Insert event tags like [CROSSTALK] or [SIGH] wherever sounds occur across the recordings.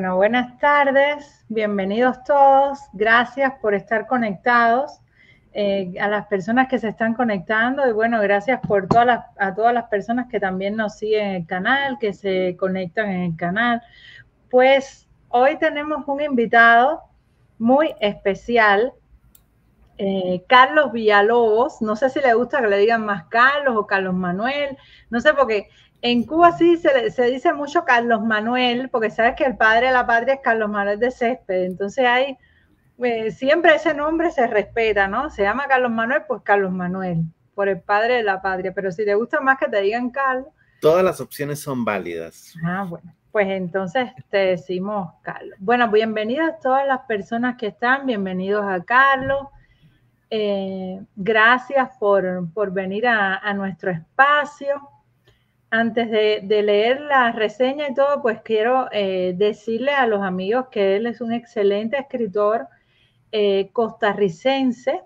Bueno, buenas tardes, bienvenidos todos, gracias por estar conectados, eh, a las personas que se están conectando. Y bueno, gracias por todas las, a todas las personas que también nos siguen en el canal, que se conectan en el canal. Pues hoy tenemos un invitado muy especial, eh, Carlos Villalobos, no sé si le gusta que le digan más Carlos o Carlos Manuel, no sé, porque en Cuba sí se, se, dice mucho Carlos Manuel, porque sabes que el padre de la patria es Carlos Manuel de Césped. Entonces hay, eh, siempre ese nombre se respeta, ¿no? Se llama Carlos Manuel, pues Carlos Manuel, por el padre de la patria. Pero si te gusta más que te digan Carlos. Todas las opciones son válidas. Ah, bueno. Pues entonces te decimos Carlos. Bueno, bienvenidas todas las personas que están, bienvenidos a Carlos. Eh, gracias por, por venir a, a nuestro espacio antes de, leer la reseña y todo, pues quiero eh, decirle a los amigos que él es un excelente escritor eh, costarricense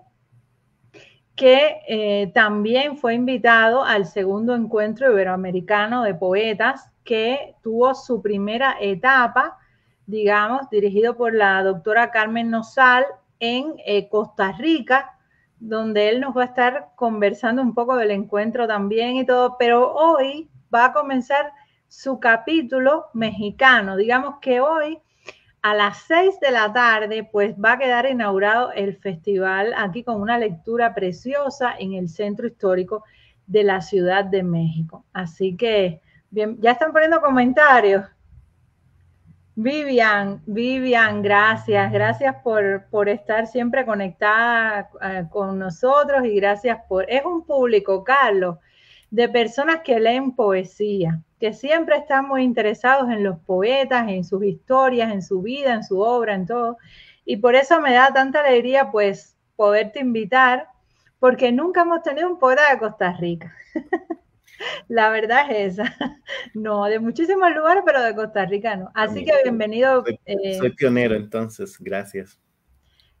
que eh, también fue invitado al segundo encuentro iberoamericano de poetas que tuvo su primera etapa, digamos, dirigido por la doctora Carmen Nosal en Costa Rica, donde él nos va a estar conversando un poco del encuentro también y todo, pero hoy va a comenzar su capítulo mexicano. Digamos que hoy a las seis de la tarde, pues va a quedar inaugurado el festival aquí con una lectura preciosa en el centro histórico de la Ciudad de México. Así que, bien, ya están poniendo comentarios. Vivian, Vivian, gracias, gracias por, por estar siempre conectada eh, con nosotros y gracias por, es un público, Carlos, de personas que leen poesía, que siempre están muy interesados en los poetas, en sus historias, en su vida, en su obra, en todo. Y por eso me da tanta alegría, pues, poderte invitar, porque nunca hemos tenido un poeta de Costa Rica. [LAUGHS] La verdad es esa. [LAUGHS] No, de muchísimos lugares, pero de Costa Rica no. Así que bienvenido. Soy, eh, soy, pionero, entonces, gracias.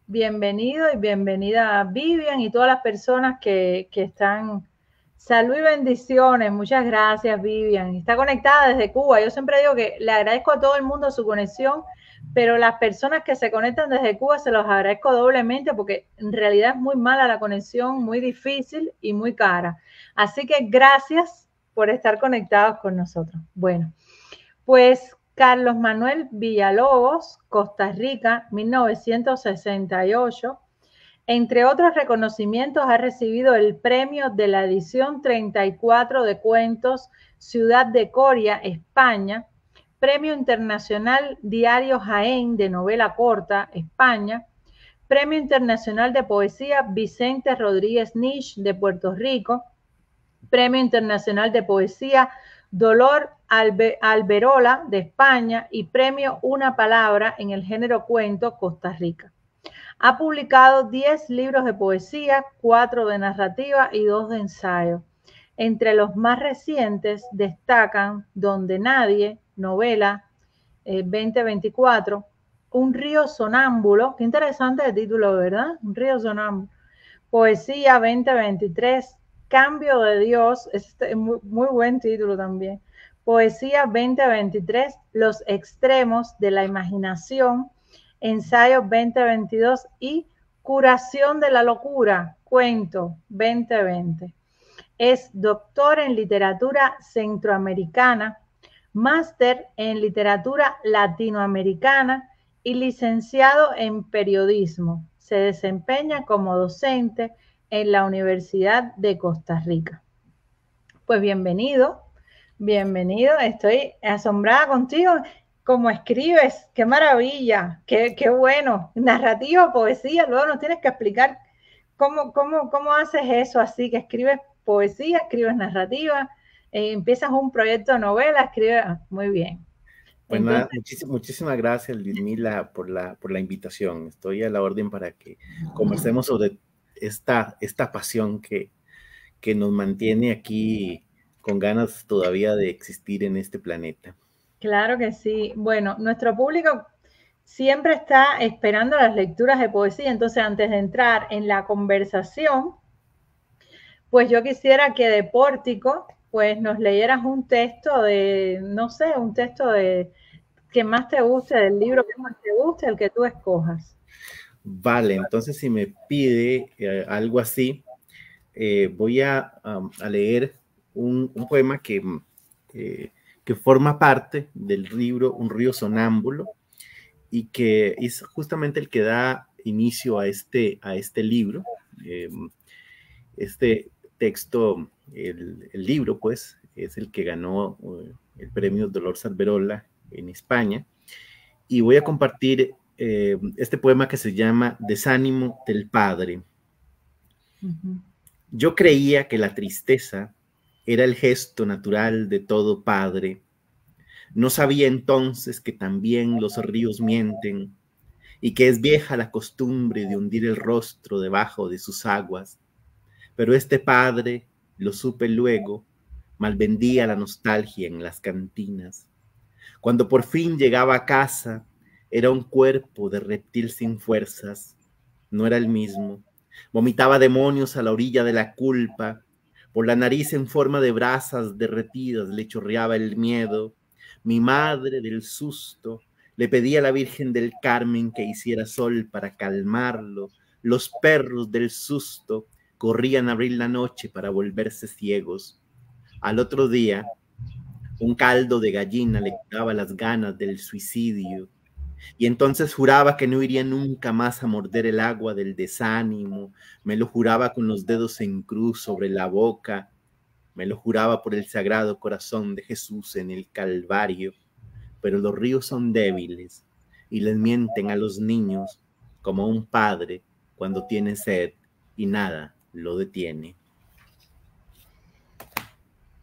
Bienvenido y bienvenida a Vivian y todas las personas que, que están Salud y bendiciones. Muchas gracias, Vivian. Está conectada desde Cuba. Yo siempre digo que le agradezco a todo el mundo su conexión, pero las personas que se conectan desde Cuba se los agradezco doblemente porque en realidad es muy mala la conexión, muy difícil y muy cara. Así que gracias por estar conectados con nosotros. Bueno, pues Carlos Manuel Villalobos, Costa Rica, 1968 entre otros reconocimientos, ha recibido el premio de la edición 34 de cuentos Ciudad de Coria, España, Premio Internacional Diario Jaén de Novela Corta, España, Premio Internacional de Poesía Vicente Rodríguez Nish de Puerto Rico, Premio Internacional de Poesía Dolor Alberola de España y Premio Una Palabra en el género cuento Costa Rica. Ha publicado 10 libros de poesía, 4 de narrativa y 2 de ensayo. Entre los más recientes destacan Donde Nadie, novela 2024, eh, Un río sonámbulo, qué interesante el título, ¿verdad? Un río sonámbulo. Poesía 2023, Cambio de Dios, este es muy, muy buen título también. Poesía 2023, Los extremos de la imaginación Ensayo 2022 y Curación de la Locura, Cuento 2020. Es doctor en literatura centroamericana, máster en literatura latinoamericana y licenciado en periodismo. Se desempeña como docente en la Universidad de Costa Rica. Pues bienvenido, bienvenido. Estoy asombrada contigo cómo escribes, qué maravilla, qué, qué, bueno. Narrativa, poesía, luego nos tienes que explicar cómo, cómo, cómo haces eso así, que escribes poesía, escribes narrativa, eh, empiezas un proyecto de novela, escribes, ah, muy bien. Pues muchísimas, gracias, Lidmila, por la, por la invitación. Estoy a la orden para que conversemos sobre esta, esta pasión que, que nos mantiene aquí con ganas todavía de existir en este planeta. Claro que sí. Bueno, nuestro público siempre está esperando las lecturas de poesía, entonces antes de entrar en la conversación, pues yo quisiera que de Pórtico, pues nos leyeras un texto de, no sé, un texto de que más te guste del libro que más te guste, el que tú escojas. Vale, entonces si me pide eh, algo así, eh, voy a, leer un, poema que, eh, que forma parte del libro Un río sonámbulo y que es justamente el que da inicio a este, a este libro. este texto, el, el, libro, pues, es el que ganó el premio Dolor Salverola en España. Y voy a compartir eh, este poema que se llama Desánimo del Padre. Yo creía que la tristeza era el gesto natural de todo padre. No sabía entonces que también los ríos mienten y que es vieja la costumbre de hundir el rostro debajo de sus aguas. Pero este padre, lo supe luego, malvendía la nostalgia en las cantinas. Cuando por fin llegaba a casa, era un cuerpo de reptil sin fuerzas. No era el mismo. Vomitaba demonios a la orilla de la culpa. Por la nariz en forma de brasas derretidas le chorreaba el miedo. Mi madre del susto le pedía a la Virgen del Carmen que hiciera sol para calmarlo. Los perros del susto corrían a abrir la noche para volverse ciegos. Al otro día, un caldo de gallina le daba las ganas del suicidio. Y entonces juraba que no iría nunca más a morder el agua del desánimo, me lo juraba con los dedos en cruz sobre la boca, me lo juraba por el sagrado corazón de Jesús en el Calvario, pero los ríos son débiles y les mienten a los niños como un padre cuando tiene sed y nada lo detiene.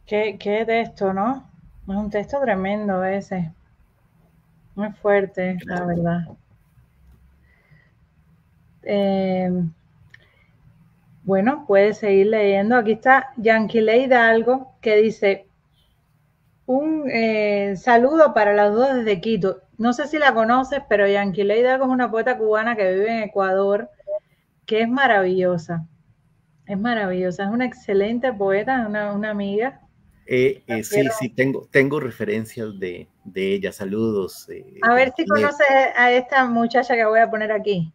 ¿Qué, qué texto, no? Es un texto tremendo ese. Muy fuerte, la verdad. Eh, bueno, puedes seguir leyendo. Aquí está Yanquile Hidalgo que dice: Un eh, saludo para las dos desde Quito. No sé si la conoces, pero Yanquile Hidalgo es una poeta cubana que vive en Ecuador, que es maravillosa. Es maravillosa, es una excelente poeta, una, una amiga. Eh, eh, sí, sí, tengo, tengo referencias de, ella. Saludos. Eh, a ver si conoces a esta muchacha que voy a poner aquí.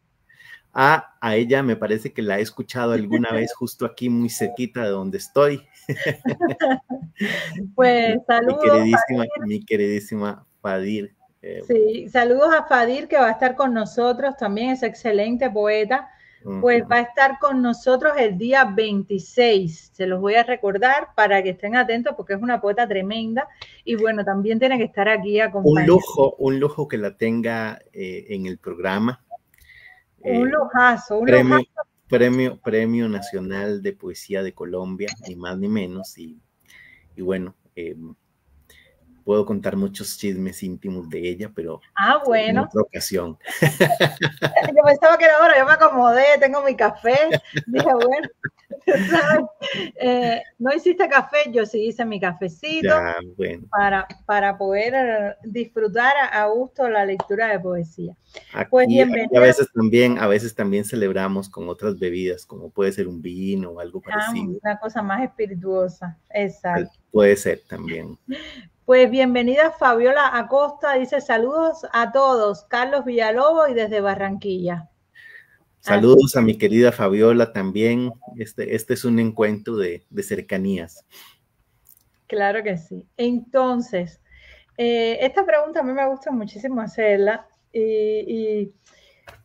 Ah, a ella me parece que la he escuchado alguna vez [LAUGHS] justo aquí muy cerquita de donde estoy. [LAUGHS] pues [LAUGHS] saludos. Mi queridísima, mi queridísima Fadir. sí, saludos a Fadir que va a estar con nosotros, también es excelente poeta pues va a estar con nosotros el día 26. Se los voy a recordar para que estén atentos porque es una poeta tremenda y bueno, también tiene que estar aquí acompañado. Un lujo, un lujo que la tenga eh, en el programa. Un eh, lujazo, un premio, lujazo. Premio, premio Nacional de Poesía de Colombia, ni más ni menos. Y, y bueno, eh, puedo contar muchos chismes íntimos de ella, pero ah, bueno. en otra ocasión. [LAUGHS] Yo pensaba que era ahora, yo me acomodé, tengo mi café, dije, bueno, [LAUGHS] eh, no hiciste café, yo sí hice mi cafecito para, para poder disfrutar a gusto la lectura de poesía. pues bienvenido. a veces también, a veces también celebramos con otras bebidas, como puede ser un vino o algo ah, parecido. una cosa más espirituosa, exacto. Puede ser también. Pues bienvenida Fabiola Acosta, dice saludos a todos, Carlos Villalobos y desde Barranquilla. Saludos a mi querida Fabiola también. Este, este es un encuentro de, cercanías. Claro que sí. Entonces, eh, esta pregunta a mí me gusta muchísimo hacerla. Y,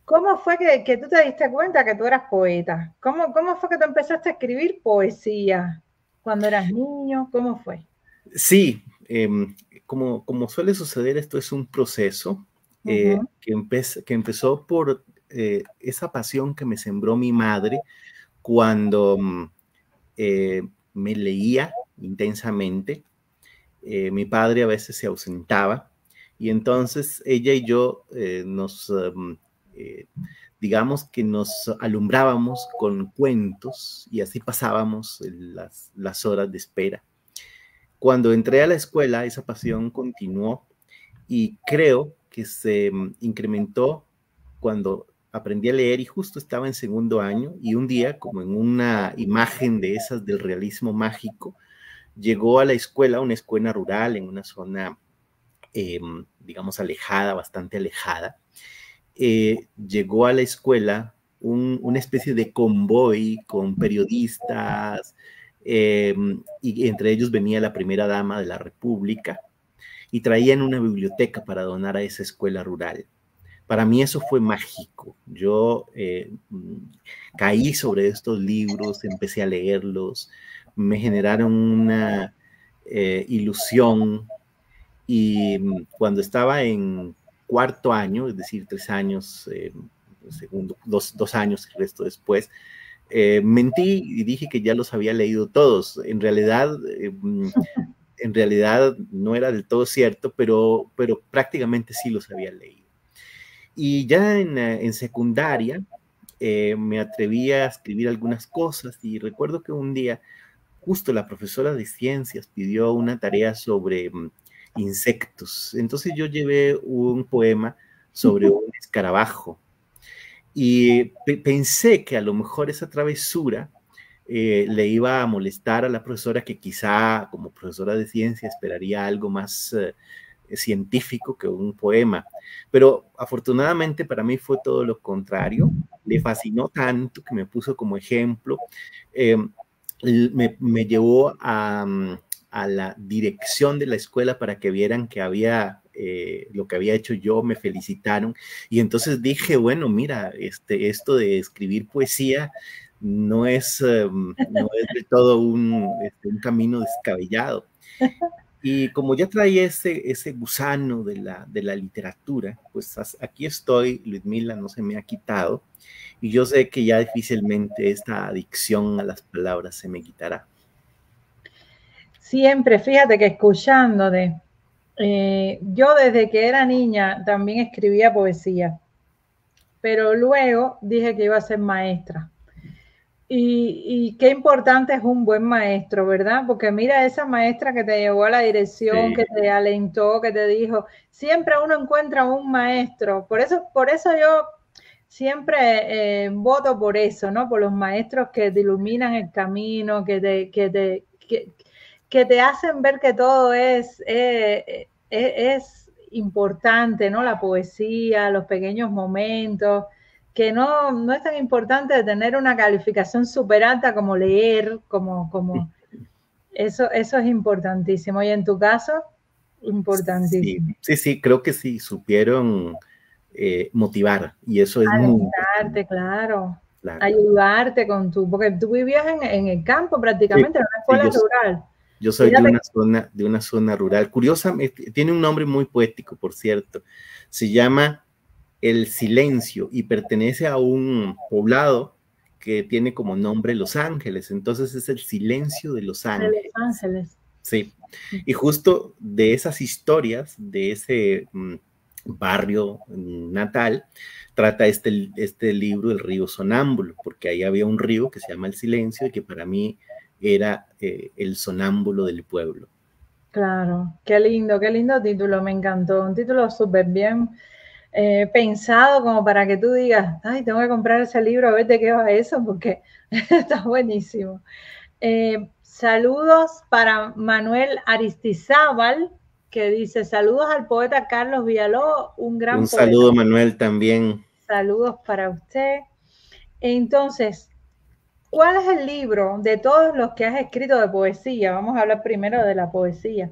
¿Cómo fue que, tú te diste cuenta que tú eras poeta? ¿Cómo, ¿Cómo fue que tú empezaste a escribir poesía cuando eras niño? ¿Cómo fue? Sí, Em, como, como suele suceder, esto es un proceso eh, que, que, empezó por eh, esa pasión que me sembró mi madre cuando mm, eh, me leía intensamente. mi padre a veces se ausentaba y entonces ella y yo nos, mm, digamos que nos alumbrábamos con cuentos y así pasábamos las, las horas de espera. Cuando entré a la escuela, esa pasión continuó y creo que se mm, incrementó cuando aprendí a leer y justo estaba en segundo año y un día, como en una imagen de esas del realismo mágico, llegó a la escuela, una escuela rural en una zona em, digamos, alejada, bastante alejada, eh, llegó a la escuela una especie de convoy con periodistas, em, y entre ellos venía la primera dama de la República, y traían una biblioteca para donar a esa escuela rural. Para mí eso fue mágico. Yo eh, caí sobre estos libros, empecé a leerlos, me generaron una eh, ilusión y mm, cuando estaba en cuarto año, es decir, tres años, eh, segundo, dos, dos, años el resto después, mentí y dije que ya los había leído todos. En realidad, mm, en realidad no era del todo cierto, pero, pero prácticamente sí los había leído. Y ya en, eh, secundaria eh, me atreví a escribir algunas cosas y recuerdo que un día justo la profesora de ciencias pidió una tarea sobre mm, insectos. Entonces yo llevé un poema sobre [LAUGHS] un escarabajo y pensé que a lo mejor esa travesura eh, le iba a molestar a la profesora que quizá como profesora de ciencia esperaría algo más científico que un poema. Pero afortunadamente para mí fue todo lo contrario. Le fascinó tanto que me puso como ejemplo. Eh, me, llevó a, la dirección de la escuela para que vieran que había eh, lo que había hecho yo, me felicitaron. Y entonces dije, bueno, mira, este, esto de escribir poesía no es, em, no es de todo un, este, un camino descabellado. Y como ya traía ese, ese gusano de la, de la literatura, pues aquí estoy, Ludmila no se me ha quitado, y yo sé que ya difícilmente esta adicción a las palabras se me quitará. Siempre, fíjate que escuchándote, eh, yo desde que era niña también escribía poesía, pero luego dije que iba a ser maestra. Y, qué importante es un buen maestro, ¿verdad? Porque mira esa maestra que te llevó a la dirección, que te alentó, que te dijo, siempre uno encuentra un maestro. Por eso, por eso yo siempre eh, voto por eso, ¿no? Por los maestros que te iluminan el camino, que te, que te, que, te hacen ver que todo es, eh, eh, es importante, ¿no? La poesía, los pequeños momentos que no, no es tan importante tener una calificación súper alta como leer, como, como eso, eso es importantísimo. Y en tu caso, importantísimo. Sí, sí, creo que sí, supieron eh, motivar y eso es Ayudarte, claro. Ayudarte con tu, porque tú vivías en, el campo prácticamente, en una escuela rural. Yo soy de una, zona, de una zona rural. Curiosamente, tiene un nombre muy poético, por cierto. Se llama el silencio y pertenece a un poblado que tiene como nombre Los Ángeles. Entonces es el silencio de Los Ángeles. Los Ángeles. Sí. Y justo de esas historias, de ese mm, barrio natal, trata este, este libro, El río sonámbulo, porque ahí había un río que se llama El Silencio y que para mí era eh, el sonámbulo del pueblo. Claro, qué lindo, qué lindo título, me encantó, un título súper bien eh, pensado como para que tú digas, ay, tengo que comprar ese libro a ver de qué va eso, porque [LAUGHS] está buenísimo. Eh, saludos para Manuel Aristizábal, que dice, saludos al poeta Carlos Villaló, un gran Un saludo, Manuel, también. Saludos para usted. Entonces, ¿cuál es el libro de todos los que has escrito de poesía? Vamos a hablar primero de la poesía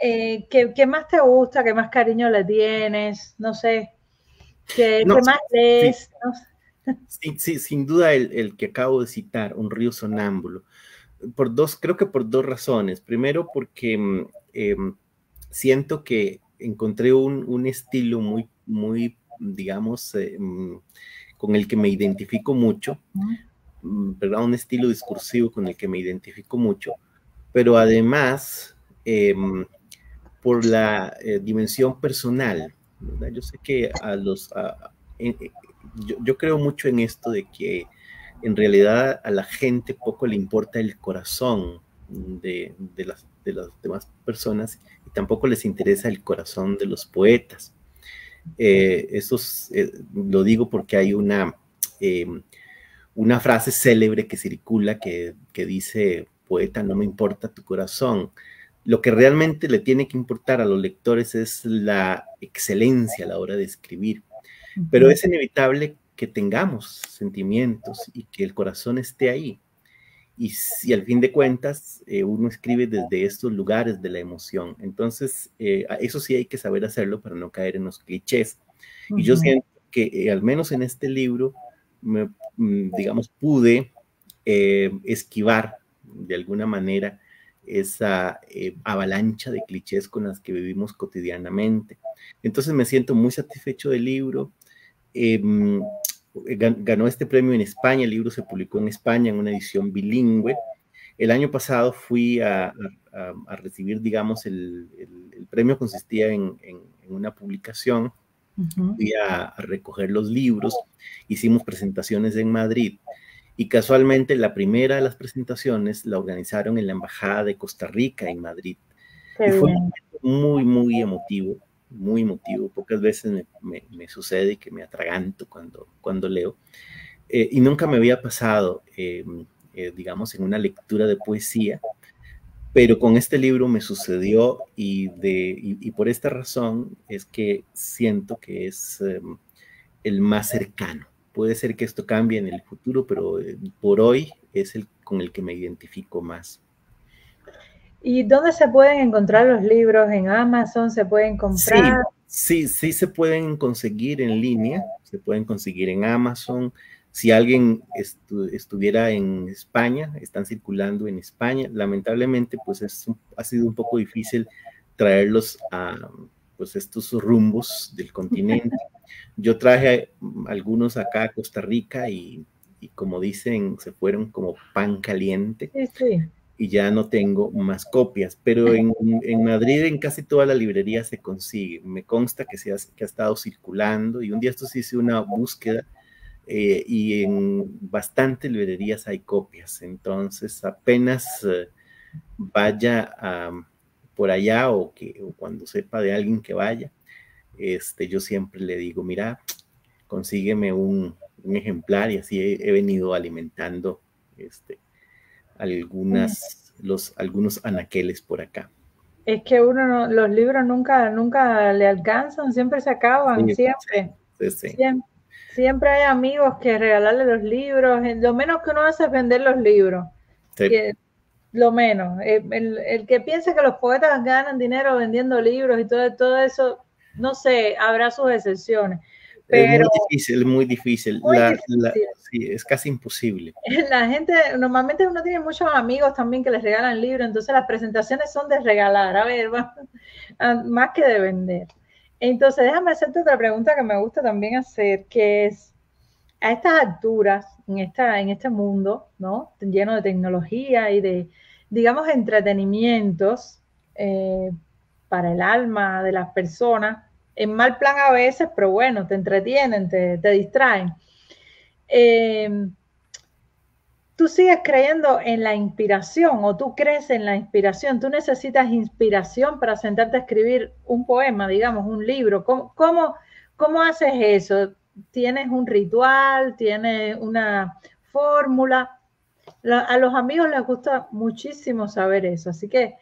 eh, ¿qué, más te gusta? ¿Qué más cariño le tienes? No sé. ¿Qué, más lees? Sí. sin duda el, que acabo de citar, Un río sonámbulo. Por dos, creo que por dos razones. Primero, porque em, siento que encontré un, estilo muy, muy, digamos, eh, mm, con el que me identifico mucho, ¿verdad? Un estilo discursivo con el que me identifico mucho, pero además Em, por la eh, dimensión personal. Yo sé que a los... yo, creo mucho en esto de que en realidad a la gente poco le importa el corazón de, las, de las demás personas y tampoco les interesa el corazón de los poetas. Eh, eso eh, lo digo porque hay una, em, una frase célebre que circula que, que dice, poeta, no me importa tu corazón, lo que realmente le tiene que importar a los lectores es la excelencia a la hora de escribir. Pero es inevitable que tengamos sentimientos y que el corazón esté ahí. Y si al fin de cuentas eh, uno escribe desde estos lugares de la emoción, entonces eh, eso sí hay que saber hacerlo para no caer en los clichés. Y yo siento que eh, al menos en este libro, mm, digamos, pude esquivar de alguna manera esa avalancha de clichés con las que vivimos cotidianamente. Entonces me siento muy satisfecho del libro. Em, ganó este premio en España, el libro se publicó en España en una edición bilingüe. El año pasado fui a, recibir, digamos, el, premio consistía en, una publicación, fui a, recoger los libros, hicimos presentaciones en Madrid y casualmente la primera de las presentaciones la organizaron en la Embajada de Costa Rica en Madrid. y fue muy, muy emotivo muy emotivo. Pocas veces me, sucede que me atraganto cuando, cuando leo. Eh, y nunca me había pasado, eh, eh, digamos, en una lectura de poesía, pero con este libro me sucedió y, de, y, por esta razón es que siento que es el más cercano. Puede ser que esto cambie en el futuro, pero por hoy es el con el que me identifico más. ¿Y dónde se pueden encontrar los libros? ¿En Amazon se pueden comprar? Sí, sí, se pueden conseguir en línea, se pueden conseguir en Amazon. Si alguien estuviera en España, están circulando en España, lamentablemente pues es, ha sido un poco difícil traerlos a pues estos rumbos del continente. [LAUGHS] Yo traje algunos acá a Costa Rica y, y como dicen, se fueron como pan caliente. Sí, sí y ya no tengo más copias, pero en, Madrid en casi toda la librería se consigue. Me consta que, se ha, que ha estado circulando y un día esto hice una búsqueda eh, y en bastantes librerías hay copias, entonces apenas eh, vaya por allá o, que, cuando sepa de alguien que vaya, este, yo siempre le digo, mira, consígueme un, ejemplar y así he, venido alimentando este, algunas, los, algunos anaqueles por acá. Es que uno los libros nunca, nunca le alcanzan, siempre se acaban, siempre. siempre. Hay amigos que regalarle los libros, lo menos que uno hace es vender los libros. lo menos. El, que piensa que los poetas ganan dinero vendiendo libros y todo, todo eso, no sé, habrá sus excepciones. Pero, es muy difícil, muy difícil. sí, es casi imposible. [LAUGHS] La gente, normalmente uno tiene muchos amigos también que les regalan libros, entonces las presentaciones son de regalar, a ver, [LAUGHS] más que de vender. Entonces, déjame hacerte otra pregunta que me gusta también hacer, que es, a estas alturas, en, esta, en este mundo, ¿no? Lleno de tecnología y de, digamos, entretenimientos eh, para el alma de las personas, en mal plan a veces, pero bueno, te entretienen, te, distraen. Em, tú sigues creyendo en la inspiración o tú crees en la inspiración, tú necesitas inspiración para sentarte a escribir un poema, digamos, un libro. ¿Cómo, cómo, haces eso? ¿Tienes un ritual? ¿Tienes una fórmula? a los amigos les gusta muchísimo saber eso, así que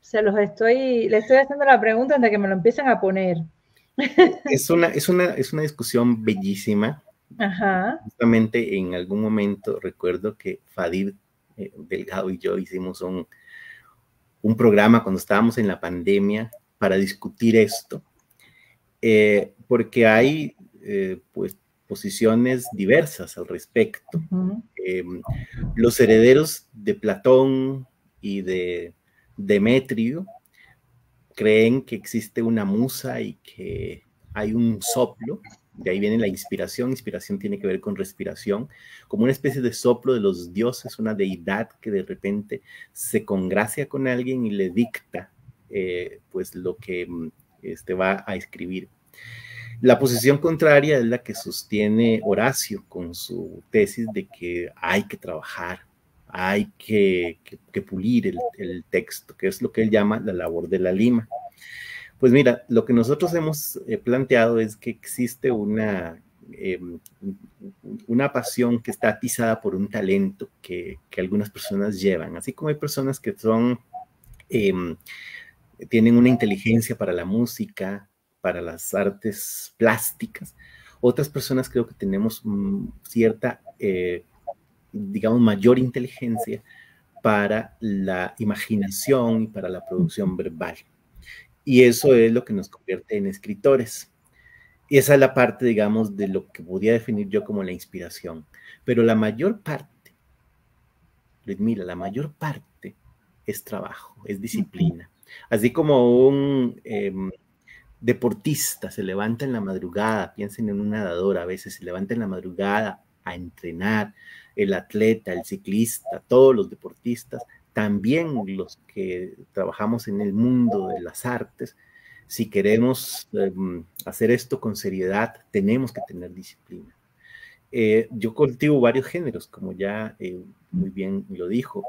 se los estoy, les estoy haciendo la pregunta antes de que me lo empiecen a poner. Es una, es una, es una discusión bellísima. Justamente en algún momento recuerdo que Fadil eh, Delgado y yo hicimos un, un programa cuando estábamos en la pandemia para discutir esto, eh, porque hay eh, pues posiciones diversas al respecto. Em, los herederos de Platón y de Demetrio creen que existe una musa y que hay un soplo, de ahí viene la inspiración, inspiración tiene que ver con respiración, como una especie de soplo de los dioses, una deidad que de repente se congracia con alguien y le dicta eh, pues lo que mm, este, va a escribir. La posición contraria es la que sostiene Horacio con su tesis de que hay que trabajar, hay que, pulir el, texto, que es lo que él llama la labor de la lima. Pues mira, lo que nosotros hemos eh, planteado es que existe una, em, una pasión que está atizada por un talento que, algunas personas llevan, así como hay personas que son em, tienen una inteligencia para la música, para las artes plásticas. Otras personas creo que tenemos mm, cierta, eh, digamos, mayor inteligencia para la imaginación y para la producción verbal. Y eso es lo que nos convierte en escritores. Y esa es la parte, digamos, de lo que podría definir yo como la inspiración. Pero la mayor parte, mira, la mayor parte es trabajo, es disciplina. Así como un em, deportista se levanta en la madrugada, piensen en un nadador, a veces se levanta en la madrugada a entrenar, el atleta, el ciclista, todos los deportistas, también los que trabajamos en el mundo de las artes, si queremos em, hacer esto con seriedad, tenemos que tener disciplina. Eh, yo cultivo varios géneros, como ya eh, muy bien lo dijo,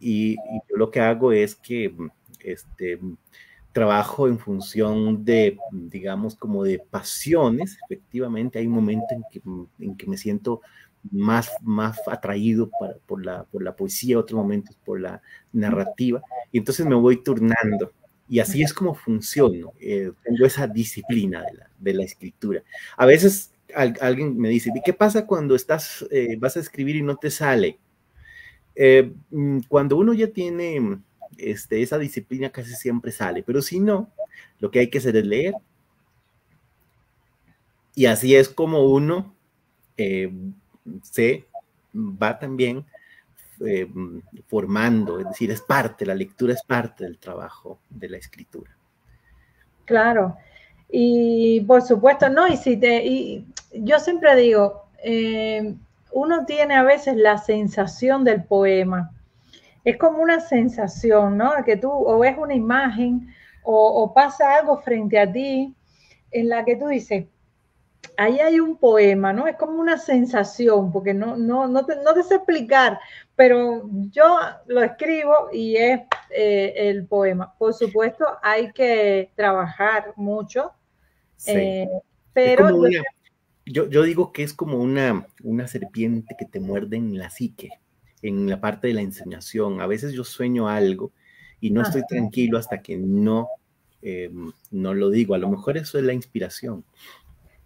y, lo que hago es que este, trabajo en función de, digamos, como de pasiones. Efectivamente, hay un momento en que, en que me siento más, más atraído por, la, por la poesía, otros momentos por la narrativa, y entonces me voy turnando. Y así es como funciono. Eh, tengo esa disciplina de la, de la escritura. A veces alguien me dice, ¿y qué pasa cuando estás, eh, vas a escribir y no te sale? Eh, mm, cuando uno ya tiene este, esa disciplina casi siempre sale, pero si no, lo que hay que hacer es leer. Y así es como uno se va también eh, formando, es decir, es parte, la lectura es parte del trabajo de la escritura. Claro, y por supuesto, no, y si te, y yo siempre digo, eh, uno tiene a veces la sensación del poema, es como una sensación, ¿no? Que tú o ves una imagen o, o pasa algo frente a ti en la que tú dices, ahí hay un poema, ¿no? Es como una sensación, porque no, no, no, te, no sé explicar, pero yo lo escribo y es eh, el poema. Por supuesto, hay que trabajar mucho, eh, pero... Yo, yo, digo que es como una, una serpiente que te muerde en la psique, en la parte de la enseñación. A veces yo sueño algo y no estoy tranquilo hasta que no, eh, no lo digo. A lo mejor eso es la inspiración.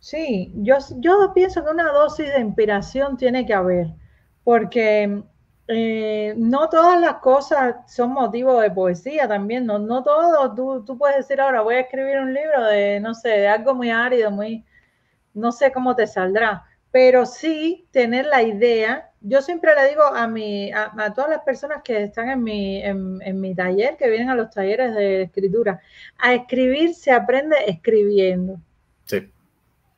Sí, yo, yo pienso que una dosis de inspiración tiene que haber, porque eh, no todas las cosas son motivo de poesía también, no, no todo, tú, tú, puedes decir ahora voy a escribir un libro de, no sé, de algo muy árido, muy, no sé cómo te saldrá, pero sí tener la idea. Yo siempre le digo a, mi, a, todas las personas que están en mi, en, en mi taller, que vienen a los talleres de escritura, a escribir se aprende escribiendo. Sí.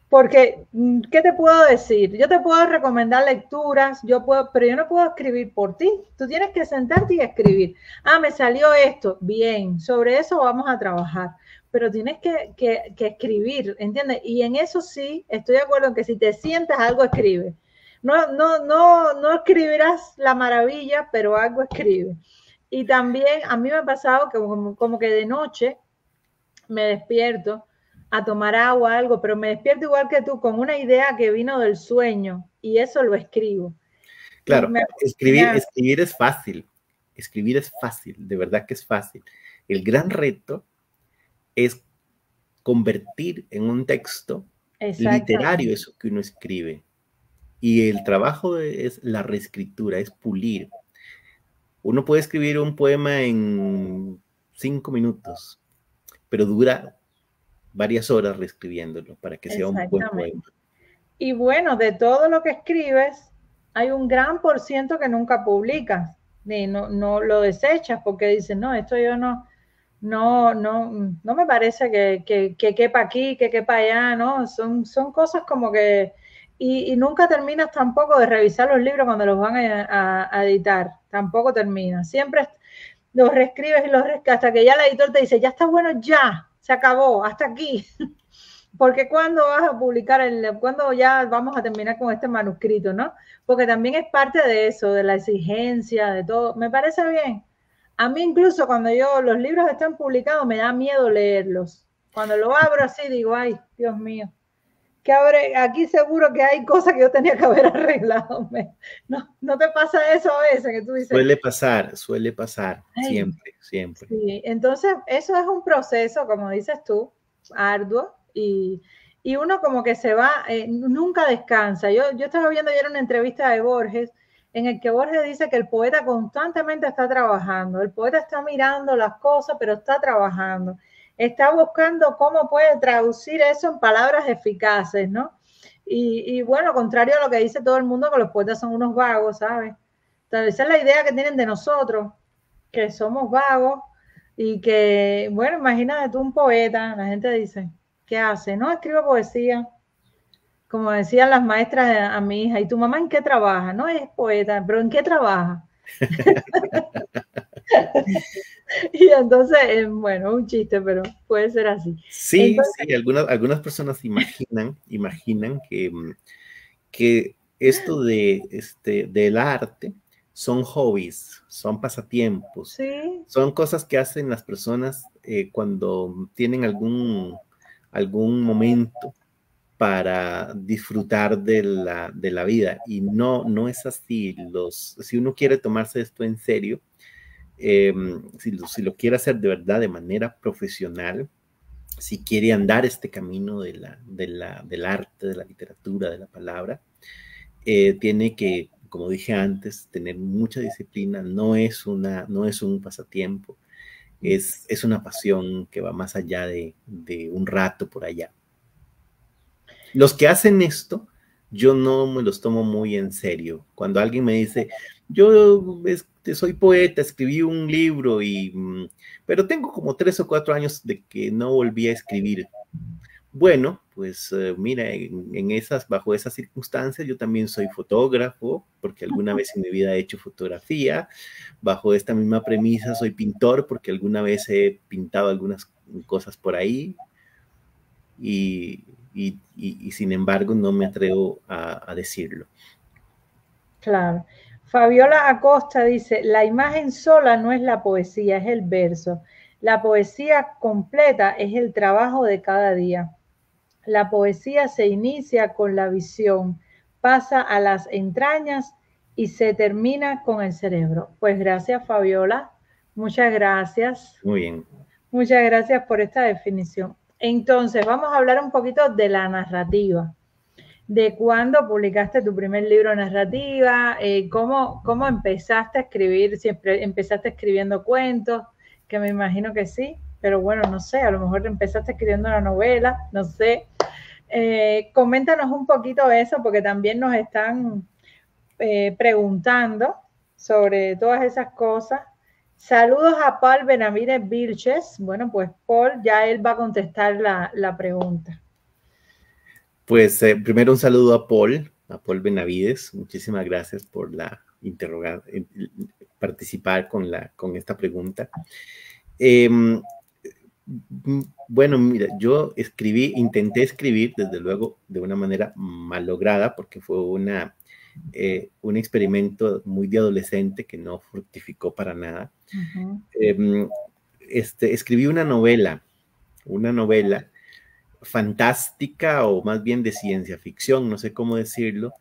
Porque, mm, ¿qué te puedo decir? Yo te puedo recomendar lecturas, yo puedo, pero yo no puedo escribir por ti. Tú tienes que sentarte y escribir. Ah, me salió esto. Bien, sobre eso vamos a trabajar. Pero tienes que, que, que escribir, ¿entiendes? Y en eso sí, estoy de acuerdo en que si te sientas algo, escribe. No, no, no, no escribirás la maravilla, pero algo escribe. Y también a mí me ha pasado que como, como que de noche me despierto a tomar agua, algo, pero me despierto igual que tú con una idea que vino del sueño y eso lo escribo. Claro, escribir, escribir es fácil, escribir es fácil, de verdad que es fácil. El gran reto es convertir en un texto literario eso que uno escribe. Y el trabajo es la reescritura, es pulir. Uno puede escribir un poema en cinco minutos, pero dura varias horas reescribiéndolo para que sea un buen poema. Y bueno, de todo lo que escribes, hay un gran por ciento que nunca publicas, ni no, no lo desechas porque dices, no, esto yo no, no, no, no me parece que, que, quepa aquí, que quepa allá, ¿no? Son, son cosas como que, y, nunca terminas tampoco de revisar los libros cuando los van a, a editar, tampoco terminas, siempre los reescribes y los reescribes hasta que ya el editor te dice, ya está bueno, ya, se acabó, hasta aquí. Porque cuando vas a publicar el, cuando ya vamos a terminar con este manuscrito, ¿no? Porque también es parte de eso, de la exigencia, de todo. Me parece bien. A mí incluso cuando yo los libros están publicados me da miedo leerlos. Cuando lo abro así digo, ay, Dios mío, que abre, aquí seguro que hay cosas que yo tenía que haber [LAUGHS] arreglado. ¿No, no te pasa eso a veces que tú dices? Suele pasar, suele pasar, siempre, siempre. Sí, entonces eso es un proceso, como dices tú, arduo y, y uno como que se va, eh, nunca descansa. Yo, yo estaba viendo ayer una entrevista de Borges en el que Borges dice que el poeta constantemente está trabajando, el poeta está mirando las cosas, pero está trabajando, está buscando cómo puede traducir eso en palabras eficaces, ¿no? Y, bueno, contrario a lo que dice todo el mundo, que los poetas son unos vagos, ¿sabes? Entonces, esa es la idea que tienen de nosotros, que somos vagos y que, bueno, imagínate tú un poeta, la gente dice, ¿qué hace? No, escribo poesía como decían las maestras a, mi hija, ¿y tu mamá en qué trabaja? No es poeta, pero ¿en qué trabaja? [LAUGHS] [LAUGHS] y entonces, eh, bueno, un chiste, pero puede ser así. Sí, sí, algunas, algunas personas imaginan, imaginan que, mm, que esto de, este, del arte son hobbies, son pasatiempos, son cosas que hacen las personas eh, cuando tienen algún, algún momento para disfrutar de la, de la, vida. Y no, no es así. Los, si uno quiere tomarse esto en serio, em, si, lo, si, lo, quiere hacer de verdad de manera profesional, si quiere andar este camino de la, de la, del arte, de la literatura, de la palabra, eh, tiene que, como dije antes, tener mucha disciplina. No es, una, no es un pasatiempo, es, es una pasión que va más allá de, de un rato por allá. Los que hacen esto, yo no me los tomo muy en serio. Cuando alguien me dice, yo este, soy poeta, escribí un libro y, mm, pero tengo como tres o cuatro años de que no volví a escribir. Bueno, pues eh, mira, en, esas, bajo esas circunstancias, yo también soy fotógrafo, porque alguna vez en mi vida he hecho fotografía. Bajo esta misma premisa, soy pintor, porque alguna vez he pintado algunas cosas por ahí. Y, sin embargo no me atrevo a, decirlo. Claro. Fabiola Acosta dice, la imagen sola no es la poesía, es el verso. La poesía completa es el trabajo de cada día. La poesía se inicia con la visión, pasa a las entrañas y se termina con el cerebro. Pues gracias, Fabiola. Muchas gracias. Muy bien. Muchas gracias por esta definición. Entonces, vamos a hablar un poquito de la narrativa, de cuándo publicaste tu primer libro narrativa, eh, cómo, cómo empezaste a escribir, siempre empezaste escribiendo cuentos, que me imagino que sí, pero bueno, no sé, a lo mejor empezaste escribiendo una novela, no sé. Eh, coméntanos un poquito eso, porque también nos están eh, preguntando sobre todas esas cosas. Saludos a Paul Benavides Vilches. Bueno, pues Paul, ya él va a contestar la, pregunta. Pues eh, primero un saludo a Paul, a Paul Benavides. Muchísimas gracias por la interrogar, eh, participar con, la, con esta pregunta. Em, bueno, mira, yo escribí, intenté escribir, desde luego, de una manera malograda, porque fue una eh, un experimento muy de adolescente que no fructificó para nada. Em, este, escribí una novela, una novela fantástica o más bien de ciencia ficción, no sé cómo decirlo,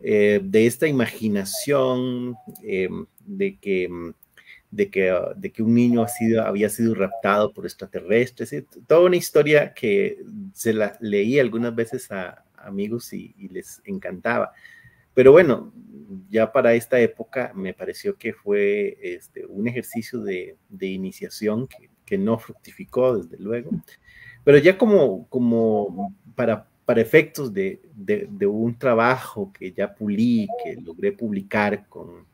eh, de esta imaginación em, de que de que, de que un niño había sido raptado por extraterrestres, toda una historia que se la leí algunas veces a amigos y les encantaba. Pero bueno, ya para esta época me pareció que fue este, un ejercicio de, iniciación que, no fructificó, desde luego. Pero ya como, como para, para efectos de, un trabajo que ya pulí, que logré publicar con,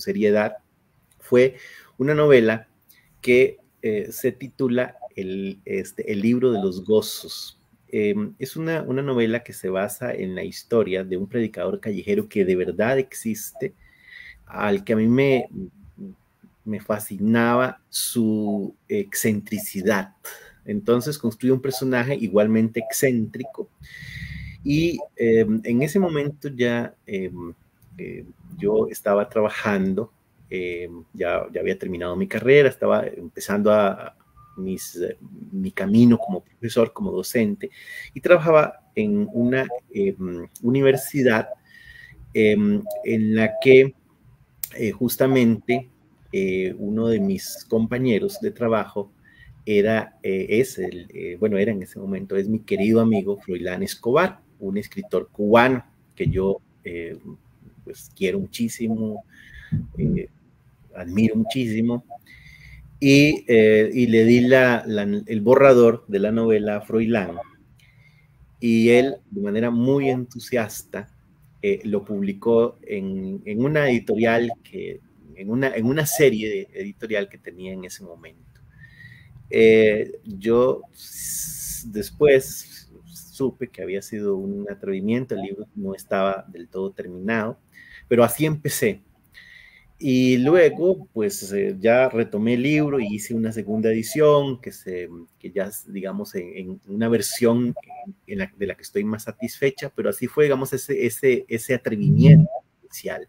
seriedad, fue una novela que eh, se titula el, este, el libro de los gozos Em, es una, novela que se basa en la historia de un predicador callejero que de verdad existe, al que a mí me, me fascinaba su excentricidad. Entonces construyó un personaje igualmente excéntrico. Y em, en ese momento ya em, yo estaba trabajando, ya, ya había terminado mi carrera, estaba empezando a, mis, mi camino como profesor, como docente, y trabajaba en una em, universidad em, en la que eh, justamente eh, uno de mis compañeros de trabajo era, eh, es el, bueno, era en ese momento, es mi querido amigo Froilán Escobar, un escritor cubano que yo pues quiero muchísimo, admiro muchísimo, y, le di el borrador de la novela a Froilán, y él, de manera muy entusiasta, eh, lo publicó en, una editorial que, en una, en una serie editorial que tenía en ese momento. Eh, yo después supe que había sido un atrevimiento, el libro no estaba del todo terminado, pero así empecé. Y luego, pues eh, ya retomé el libro y hice una segunda edición que, se, que ya, digamos, en, una versión en la, de la que estoy más satisfecha, pero así fue, digamos, ese, ese, ese atrevimiento especial.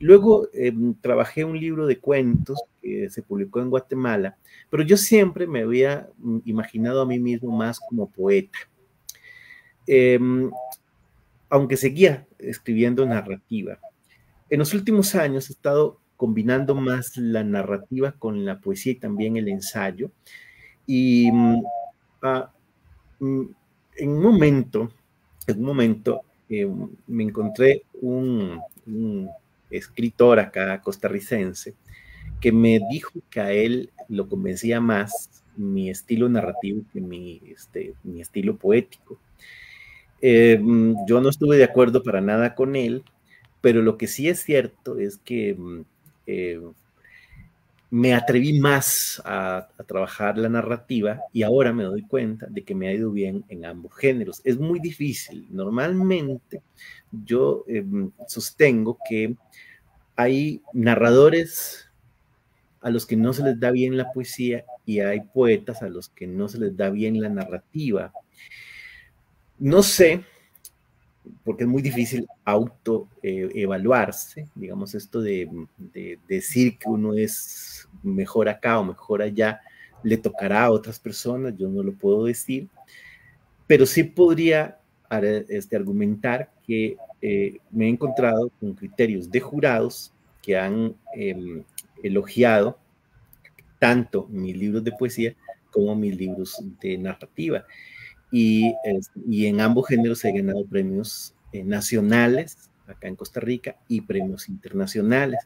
Luego em, trabajé un libro de cuentos se publicó en Guatemala, pero yo siempre me había imaginado a mí mismo más como poeta. Em, aunque seguía escribiendo narrativa en los últimos años he estado combinando más la narrativa con la poesía y también el ensayo. Y mm, mm, en un momento, en un momento, eh, me encontré un, escritor acá costarricense que me dijo que a él lo convencía más mi estilo narrativo que mi, este, mi estilo poético. Mm, yo no estuve de acuerdo para nada con él, pero lo que sí es cierto es que mm, eh, me atreví más a, trabajar la narrativa y ahora me doy cuenta de que me ha ido bien en ambos géneros. Es muy difícil. Normalmente yo em, sostengo que hay narradores a los que no se les da bien la poesía y hay poetas a los que no se les da bien la narrativa. No sé porque es muy difícil auto eh, evaluarse, digamos, esto de, decir que uno es mejor acá o mejor allá, le tocará a otras personas, yo no lo puedo decir, pero sí podría este, argumentar que eh, me he encontrado con criterios de jurados que han em, elogiado tanto mis libros de poesía como mis libros de narrativa y, y en ambos géneros he ganado premios eh, nacionales acá en Costa Rica y premios internacionales.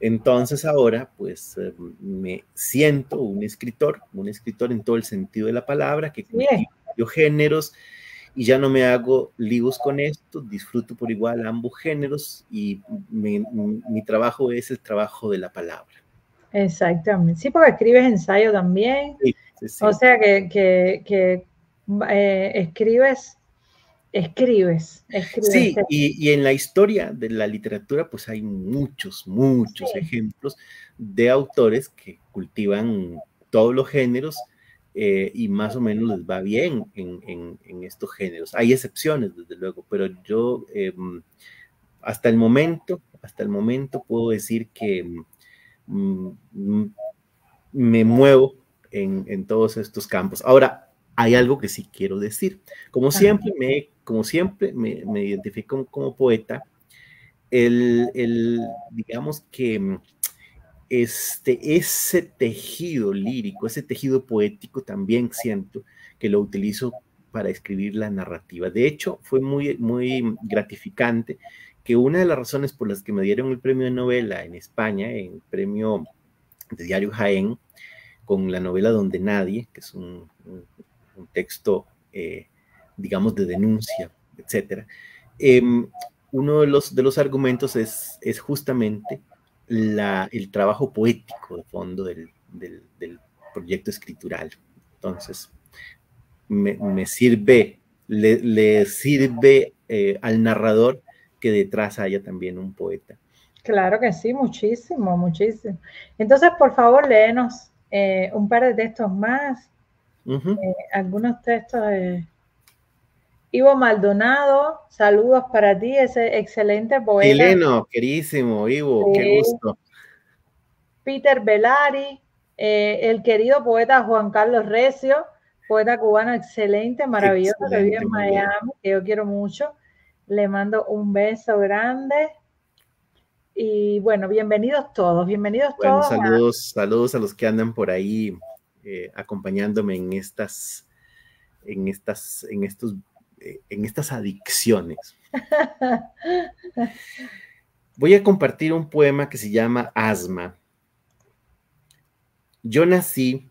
Entonces ahora pues eh, me siento un escritor, un escritor en todo el sentido de la palabra, que yo géneros y ya no me hago líos con esto, disfruto por igual ambos géneros y mi, trabajo es el trabajo de la palabra. Exactamente, sí, porque escribes ensayo también. O sea que, que, que eh, escribes, escribes, escribes. Sí, y, en la historia de la literatura, pues hay muchos, muchos ejemplos de autores que cultivan todos los géneros eh, y más o menos les va bien en, estos géneros. Hay excepciones, desde luego, pero yo em, hasta el momento, hasta el momento puedo decir que mm, mm, me muevo en, en todos estos campos. Ahora, hay algo que sí quiero decir. Como siempre me, como siempre me, me identifico como, poeta, el, digamos que este, ese tejido lírico, ese tejido poético también siento que lo utilizo para escribir la narrativa. De hecho, fue muy, muy gratificante que una de las razones por las que me dieron el premio de novela en España, en el premio de Diario Jaén, con la novela Donde Nadie, que es un, texto, eh, digamos, de denuncia, etc. Em, uno de los, de los argumentos es, es justamente la, el trabajo poético de fondo del, del, proyecto escritural. Entonces, me, sirve, le, sirve eh, al narrador que detrás haya también un poeta. Claro que sí, muchísimo, muchísimo. Entonces, por favor, léenos eh, un par de textos más eh, algunos textos de Ivo Maldonado, saludos para ti, ese excelente poeta. Chileno, querísimo, Ivo, qué gusto. Peter Velari, Eh, el querido poeta Juan Carlos Recio, poeta cubano excelente, maravilloso, que vive en Miami, que yo quiero mucho. Le mando un beso grande. Y bueno, bienvenidos todos, bienvenidos todos. Saludos, saludos a los que andan por ahí eh, acompañándome en estas, en estas, en estos, en estas adicciones. Voy a compartir un poema que se llama Asma. Yo nací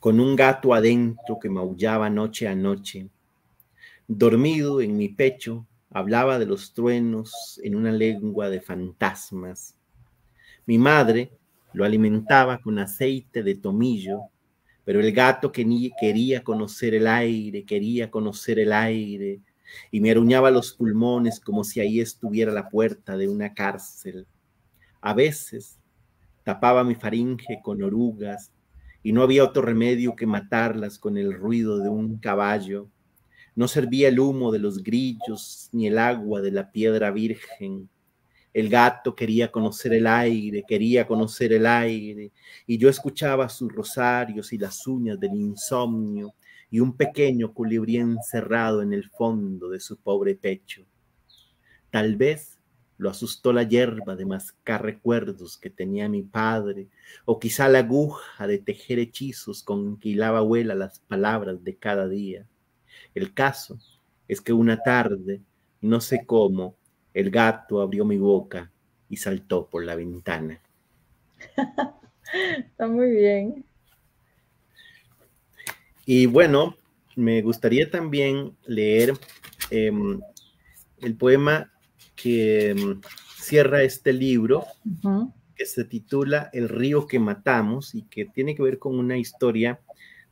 con un gato adentro que maullaba noche a noche. Dormido en mi pecho, hablaba de los truenos en una lengua de fantasmas. Mi madre lo alimentaba con aceite de tomillo, pero el gato que ni quería conocer el aire, quería conocer el aire, y me aruñaba los pulmones como si ahí estuviera la puerta de una cárcel. A veces tapaba mi faringe con orugas y no había otro remedio que matarlas con el ruido de un caballo. No servía el humo de los grillos ni el agua de la piedra virgen. El gato quería conocer el aire, quería conocer el aire, y yo escuchaba sus rosarios y las uñas del insomnio, y un pequeño colibrí encerrado en el fondo de su pobre pecho. Tal vez lo asustó la hierba de mascar recuerdos que tenía mi padre, o quizá la aguja de tejer hechizos con que hilaba abuela las palabras de cada día. El caso es que una tarde, no sé cómo, el gato abrió mi boca y saltó por la ventana. [LAUGHS] Está muy bien. Y bueno, me gustaría también leer em, el poema que em, cierra este libro, que se titula El río que matamos y que tiene que ver con una historia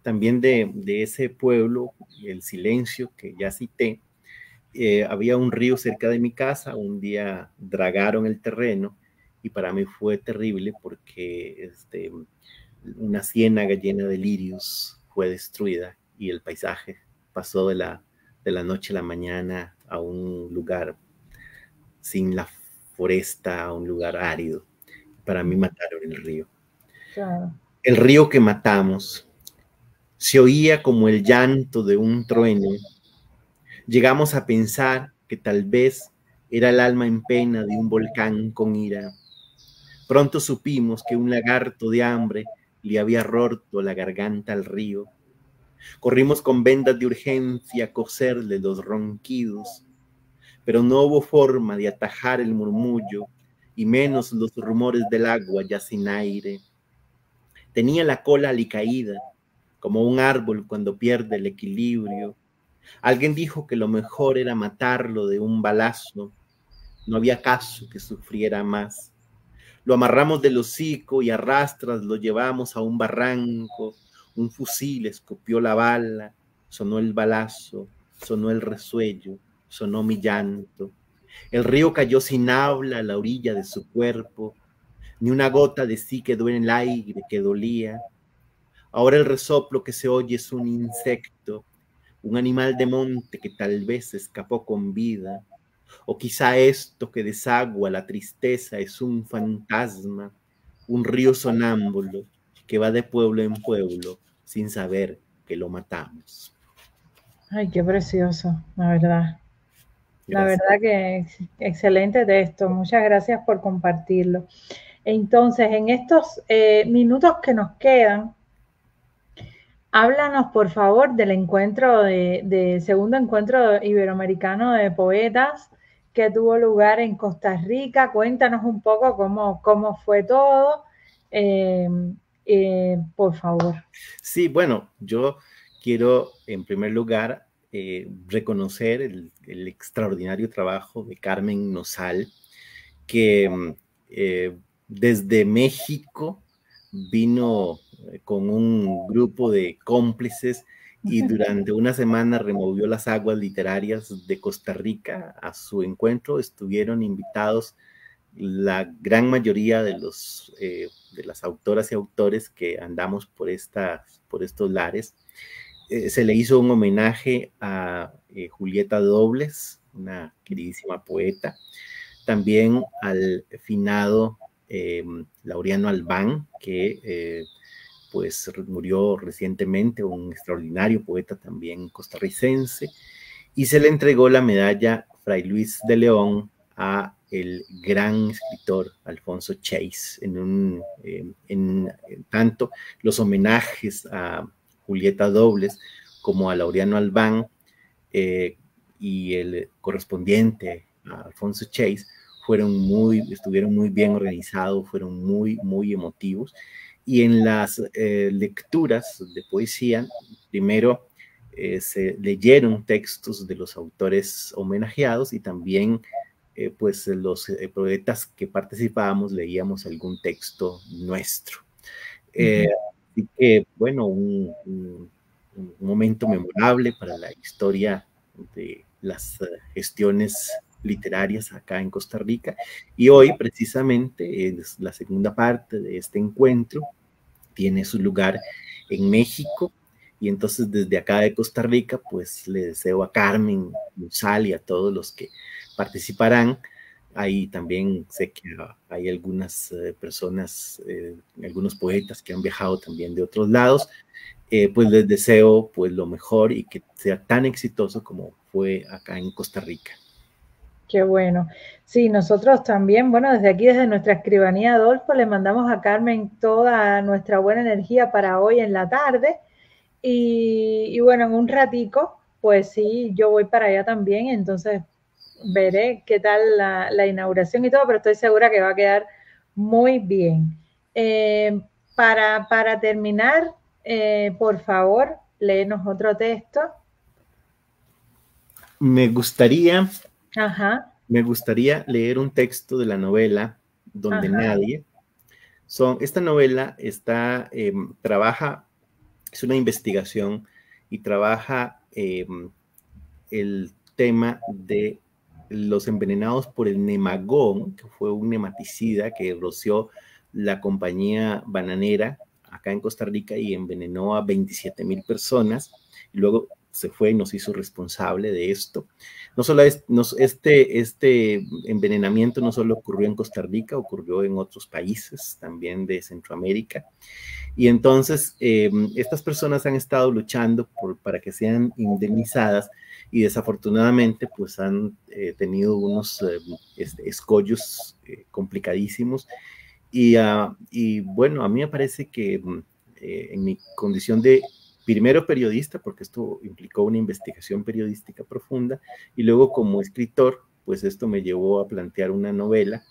también de, ese pueblo, el silencio que ya cité. Eh, había un río cerca de mi casa, un día dragaron el terreno y para mí fue terrible porque este, una ciénaga llena de lirios fue destruida y el paisaje pasó de la, de la noche a la mañana a un lugar sin la foresta, a un lugar árido. Para mí mataron el río. El río que matamos se oía como el llanto de un trueno. Llegamos a pensar que tal vez era el alma en pena de un volcán con ira. Pronto supimos que un lagarto de hambre le había roto la garganta al río. Corrimos con vendas de urgencia a coserle los ronquidos, pero no hubo forma de atajar el murmullo y menos los rumores del agua ya sin aire. Tenía la cola alicaída, como un árbol cuando pierde el equilibrio. Alguien dijo que lo mejor era matarlo de un balazo. No había caso que sufriera más. Lo amarramos del hocico y a rastras lo llevamos a un barranco. Un fusil escupió la bala, sonó el balazo, sonó el resuello, sonó mi llanto. El río cayó sin habla a la orilla de su cuerpo. Ni una gota de sí quedó en el aire que dolía. Ahora el resoplo que se oye es un insecto, un animal de monte que tal vez escapó con vida o quizá esto que desagua la tristeza es un fantasma, un río sonámbulo que va de pueblo en pueblo sin saber que lo matamos. Ay, qué precioso, la verdad. La verdad que excelente texto. Muchas gracias por compartirlo. Entonces, en estos eh, minutos que nos quedan, háblanos por favor del encuentro de, segundo encuentro iberoamericano de poetas que tuvo lugar en Costa Rica. Cuéntanos un poco cómo, cómo fue todo, eh, eh, por favor. Sí, bueno, yo quiero en primer lugar eh, reconocer el, extraordinario trabajo de Carmen Nosal, que desde México vino con un grupo de cómplices y durante una semana removió las aguas literarias de Costa Rica. A su encuentro estuvieron invitados la gran mayoría de, los, eh, de las autoras y autores que andamos por, estas, por estos lares. Eh, se le hizo un homenaje a eh, Julieta Dobles, una queridísima poeta, también al finado Laureano Albán, que pues murió recientemente, un extraordinario poeta también costarricense, y se le entregó la medalla Fray Luis de León a el gran escritor Alfonso Chase, en, un, eh, en, tanto los homenajes a Julieta Dobles como a Laureano Albán eh, y el correspondiente a Alfonso Chase fueron muy, estuvieron muy bien organizados, fueron muy, muy emotivos. Y en las eh, lecturas de poesía, primero se leyeron textos de los autores homenajeados y también eh, pues los eh, poetas que participábamos leíamos algún texto nuestro. Eh, así que, bueno, un, momento memorable para la historia de las gestiones literarias acá en Costa Rica. Y hoy, precisamente, es la segunda parte de este encuentro tiene su lugar en México. Y entonces desde acá de Costa Rica, pues le deseo a Carmen, Musal y a todos los que participarán. Ahí también sé que hay algunas eh, personas, eh, algunos poetas que han viajado también de otros lados. Eh, pues les deseo pues lo mejor y que sea tan exitoso como fue acá en Costa Rica. Qué bueno. Sí, nosotros también, bueno, desde aquí, desde nuestra escribanía Adolfo, le mandamos a Carmen toda nuestra buena energía para hoy en la tarde. Y, y bueno, en un ratico, pues sí, yo voy para allá también, entonces veré qué tal la, inauguración y todo, pero estoy segura que va a quedar muy bien. Eh, para, terminar, eh, por favor, léenos otro texto. Me gustaría, me gustaría leer un texto de la novela Donde Nadie. Son, esta novela está, em, trabaja, es una investigación y trabaja em, el tema de los envenenados por el nemagón, que fue un nematicida que roció la compañía bananera acá en Costa Rica y envenenó a 27 mil personas. Y luego se fue y nos hizo responsable de esto. No solo este, este envenenamiento no solo ocurrió en Costa Rica, ocurrió en otros países también de Centroamérica. Y entonces em, estas personas han estado luchando para que sean indemnizadas y desafortunadamente pues han eh, tenido unos eh, este, escollos eh, complicadísimos. Y, ah, y, bueno, a mí me parece que mm, en mi condición de primero periodista, porque esto implicó una investigación periodística profunda, y luego como escritor, pues esto me llevó a plantear una novela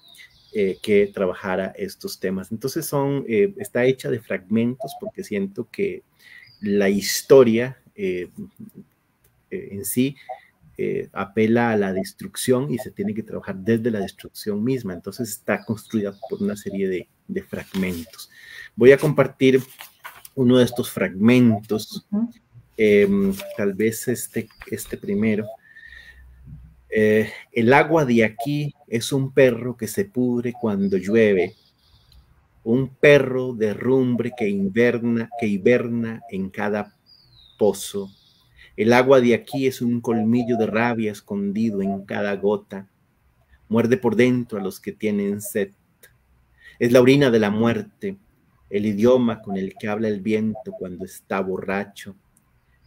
que trabajara estos temas. Entonces son, está hecha de fragmentos porque siento que la historia en sí eh, apela a la destrucción y se tiene que trabajar desde la destrucción misma. Entonces está construida por una serie de, fragmentos. Voy a compartir uno de estos fragmentos, em, tal vez este, este primero. Eh, el agua de aquí es un perro que se pudre cuando llueve, un perro de rumbre que inverna, que hiberna en cada pozo el agua de aquí es un colmillo de rabia escondido en cada gota. Muerde por dentro a los que tienen sed. Es la orina de la muerte, el idioma con el que habla el viento cuando está borracho.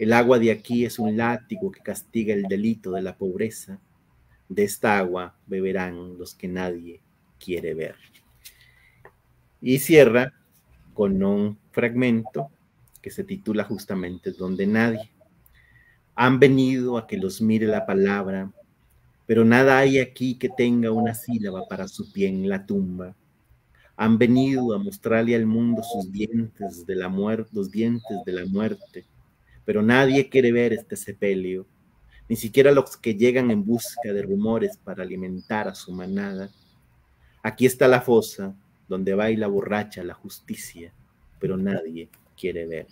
El agua de aquí es un látigo que castiga el delito de la pobreza. De esta agua beberán los que nadie quiere ver. Y cierra con un fragmento que se titula justamente Donde nadie. Han venido a que los mire la palabra, pero nada hay aquí que tenga una sílaba para su pie en la tumba. Han venido a mostrarle al mundo sus dientes de la muerte, los dientes de la muerte, pero nadie quiere ver este sepelio, ni siquiera los que llegan en busca de rumores para alimentar a su manada. Aquí está la fosa donde baila borracha la justicia, pero nadie quiere ver.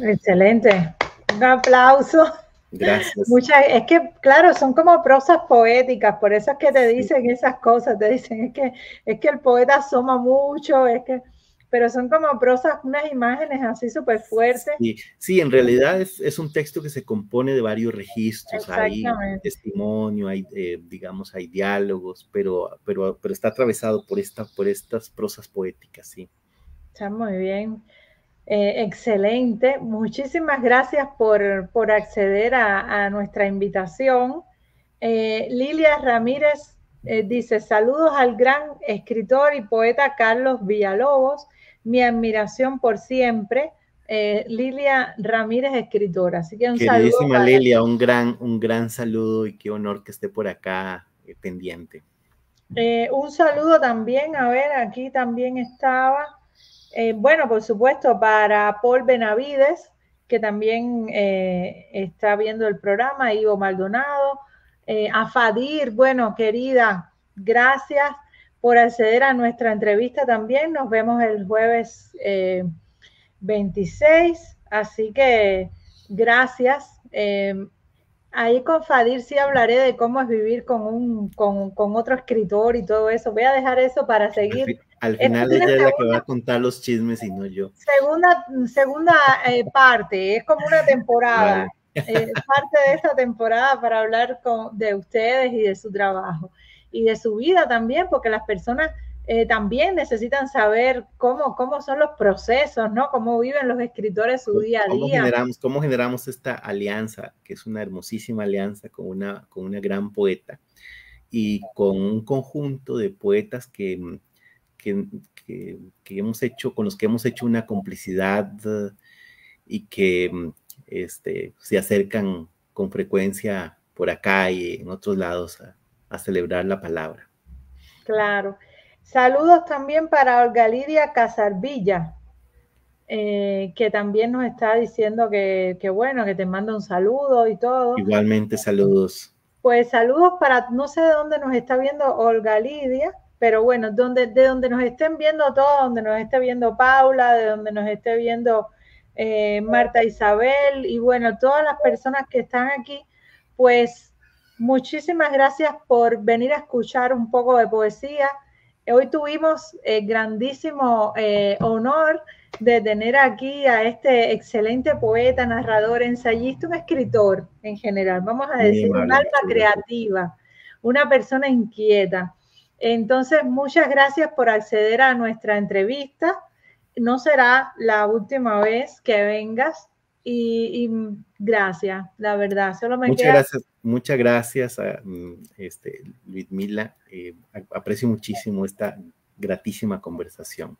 Excelente. Un aplauso. Gracias. es que, claro, son como prosas poéticas, por eso es que te dicen esas cosas, te dicen, es que, es que el poeta asoma mucho, es que, pero son como prosas, unas imágenes así súper fuertes. Sí, sí, en realidad es, un texto que se compone de varios registros, hay testimonio, hay, eh, digamos, hay diálogos, pero, pero, pero está atravesado por, esta, por estas prosas poéticas, sí. Está muy bien. Eh, excelente. Muchísimas gracias por, acceder a, nuestra invitación. Eh, Lilia Ramírez eh, dice, saludos al gran escritor y poeta Carlos Villalobos, mi admiración por siempre. Lilia Ramírez, escritora. Así que un Queridísima Lilia, un gran, un gran saludo y qué honor que esté por acá pendiente. un saludo también, a ver, aquí también estaba. Eh, bueno, por supuesto, para Paul Benavides, que también eh, está viendo el programa, Ivo Maldonado, eh, a Fadir, bueno, querida, gracias por acceder a nuestra entrevista también. Nos vemos el jueves 26, así que gracias. Ahí con Fadir sí hablaré de cómo es vivir con, un, con, con otro escritor y todo eso. Voy a dejar eso para seguir al final ella es la que va a contar los chismes y no yo. Segunda, segunda eh, parte, es como una temporada. Eh, parte de esta temporada para hablar con, de ustedes y de su trabajo y de su vida también, porque las personas eh, también necesitan saber cómo, cómo son los procesos, ¿no? Cómo viven los escritores su día a día. Generamos, ¿Cómo generamos esta alianza, que es una hermosísima alianza con una, con una gran poeta y con un conjunto de poetas que que, hemos hecho, con los que hemos hecho una complicidad y que mm, este, se acercan con frecuencia por acá y en otros lados a, celebrar la palabra. Claro. Saludos también para Olga Lidia Casarvilla, eh, que también nos está diciendo que, que, bueno, que te manda un saludo y todo. Igualmente, saludos. Pues saludos para, no sé de dónde nos está viendo Olga Lidia, pero bueno, donde, de donde nos estén viendo todos, donde nos esté viendo Paula, de donde nos esté viendo eh, Marta Isabel y bueno, todas las personas que están aquí, pues muchísimas gracias por venir a escuchar un poco de poesía. Hoy tuvimos el grandísimo eh, honor de tener aquí a este excelente poeta, narrador, ensayista, un escritor en general, vamos a decir, un alma creativa, una persona inquieta. Entonces, muchas gracias por acceder a nuestra entrevista. No será la última vez que vengas y, gracias, la verdad. Solo me muchas gracias, muchas gracias a mm, este, Mila. Eh, aprecio muchísimo esta gratísima conversación.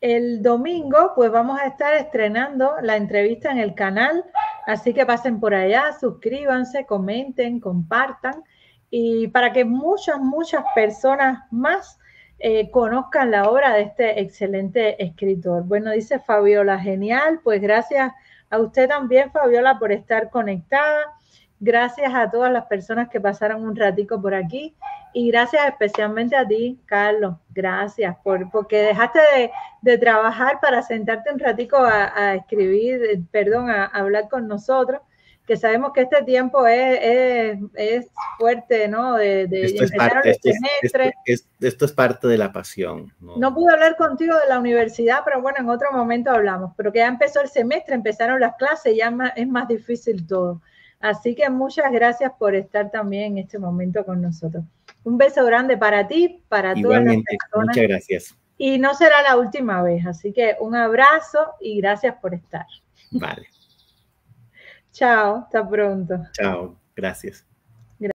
El domingo, pues vamos a estar estrenando la entrevista en el canal, así que pasen por allá, suscríbanse, comenten, compartan y para que muchas, muchas personas más eh, conozcan la obra de este excelente escritor. Bueno, dice Fabiola, genial, pues gracias a usted también, Fabiola, por estar conectada. Gracias a todas las personas que pasaron un ratico por aquí y gracias especialmente a ti, Carlos. Gracias por porque dejaste de, trabajar para sentarte un ratico a, escribir, eh, perdón, a hablar con nosotros que sabemos que este tiempo es, es, fuerte, ¿no? De, de esto, es parte, esto, es, esto, es, parte de la pasión. ¿no? ¿no? pude hablar contigo de la universidad, pero bueno, en otro momento hablamos. Pero que ya empezó el semestre, empezaron las clases, ya es más difícil todo. Así que muchas gracias por estar también en este momento con nosotros. Un beso grande para ti, para todas las personas. Muchas gracias. Y no será la última vez, así que un abrazo y gracias por estar. Vale. Chao, hasta pronto. Chao, gracias.